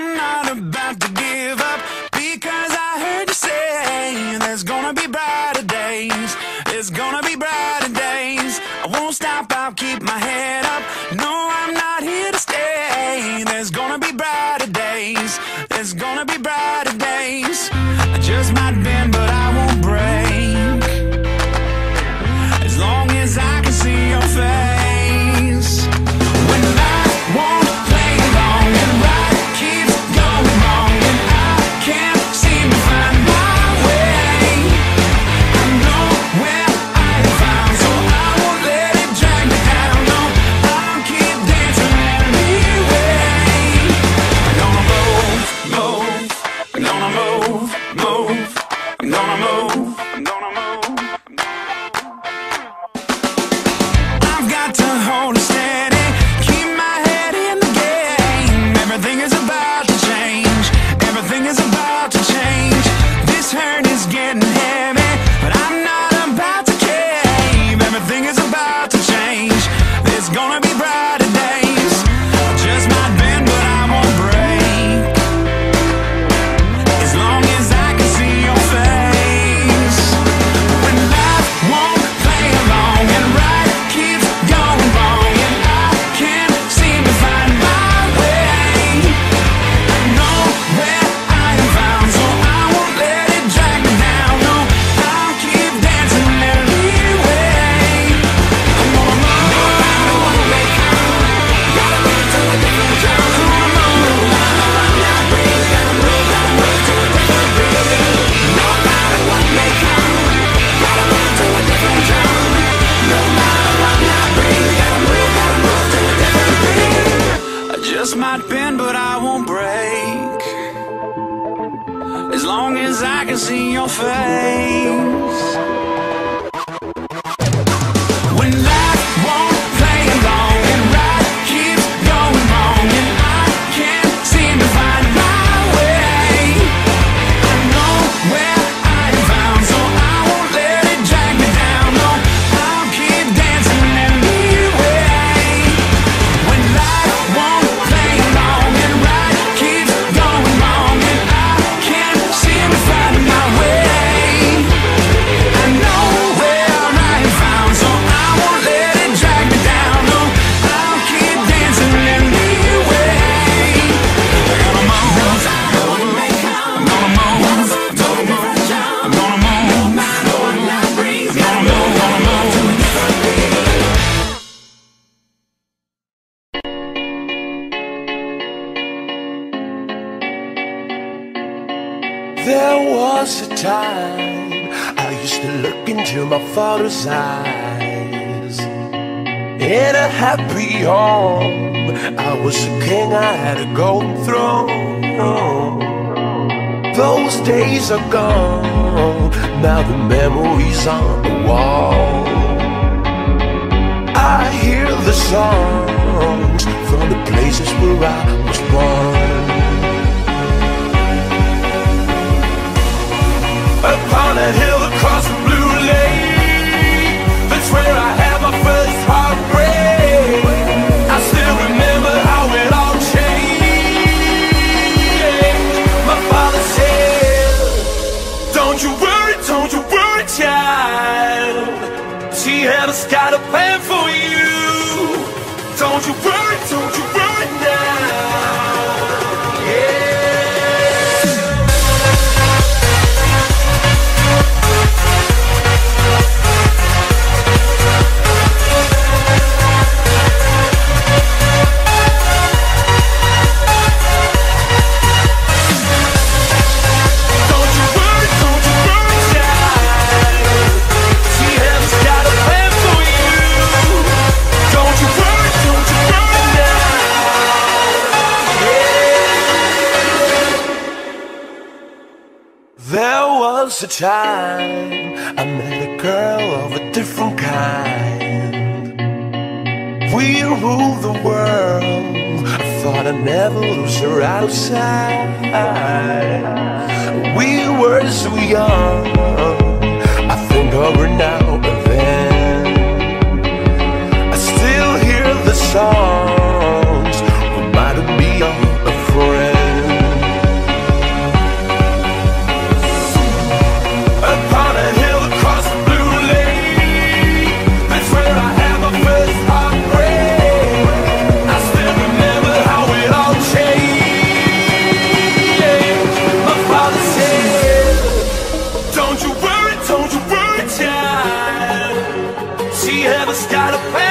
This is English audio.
I'm not about to give up because I heard you say there's gonna be brighter days. There's gonna be brighter days. I won't stop, I'll keep my head up. No afraid There was a time I used to look into my father's eyes. In a happy home, I was a king, I had a golden throne. Those days are gone, now the memories on the wall. I hear the song ever got a plan for you? Don't you? was a time I met a girl of a different kind. We ruled the world. I thought I'd never lose her outside. We were so young. never start a fight.